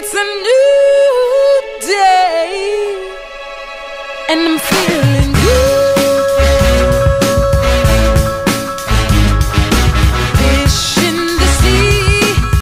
It's a new day, and I'm feeling.